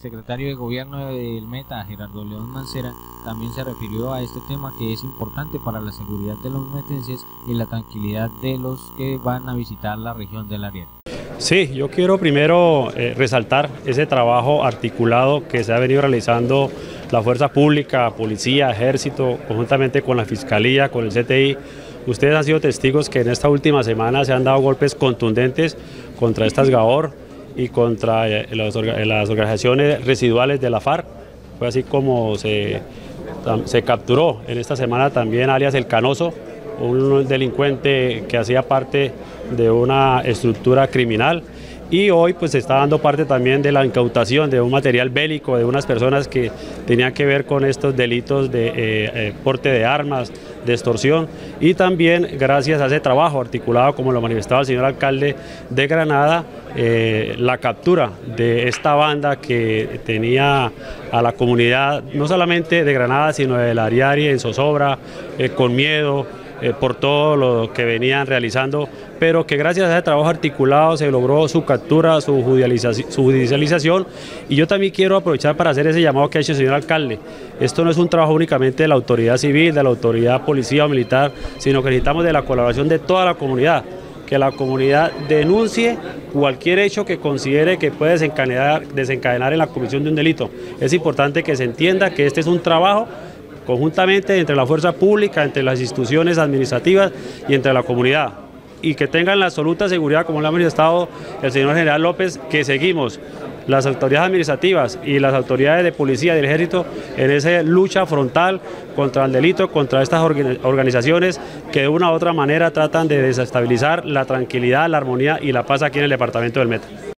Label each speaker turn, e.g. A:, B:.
A: El secretario de Gobierno del Meta, Gerardo León Mancera, también se refirió a este tema que es importante para la seguridad de los metenses y la tranquilidad de los que van a visitar la región del Ariel.
B: Sí, yo quiero primero eh, resaltar ese trabajo articulado que se ha venido realizando la fuerza pública, policía, ejército, conjuntamente con la fiscalía, con el CTI. Ustedes han sido testigos que en esta última semana se han dado golpes contundentes contra estas GAOR y contra eh, las, organizaciones residuales de la FARC. Fue así como se, se capturó en esta semana también alias El Canoso, un delincuente que hacía parte de una estructura criminal y hoy pues se está dando parte también de la incautación de un material bélico de unas personas que tenían que ver con estos delitos de eh, eh, porte de armas, de extorsión. Y también gracias a ese trabajo articulado como lo manifestaba el señor alcalde de Granada, eh, la captura de esta banda que tenía a la comunidad no solamente de Granada sino de la Ariari en zozobra, con miedo, eh, por todo lo que venían realizando, pero que gracias a ese trabajo articulado se logró su captura, su judicialización, y yo también quiero aprovechar para hacer ese llamado que ha hecho el señor alcalde. Esto no es un trabajo únicamente de la autoridad civil, de la autoridad policía o militar, sino que necesitamos de la colaboración de toda la comunidad que la comunidad denuncie cualquier hecho que considere que puede desencadenar, desencadenar en la comisión de un delito. Es importante que se entienda que este es un trabajo conjuntamente entre la fuerza pública, entre las instituciones administrativas y entre la comunidad. Y que tengan la absoluta seguridad, como lo ha manifestado el señor general López, que seguimos las autoridades administrativas y las autoridades de policía y del ejército en esa lucha frontal contra el delito, contra estas organizaciones que de una u otra manera tratan de desestabilizar la tranquilidad, la armonía y la paz aquí en el departamento del Meta.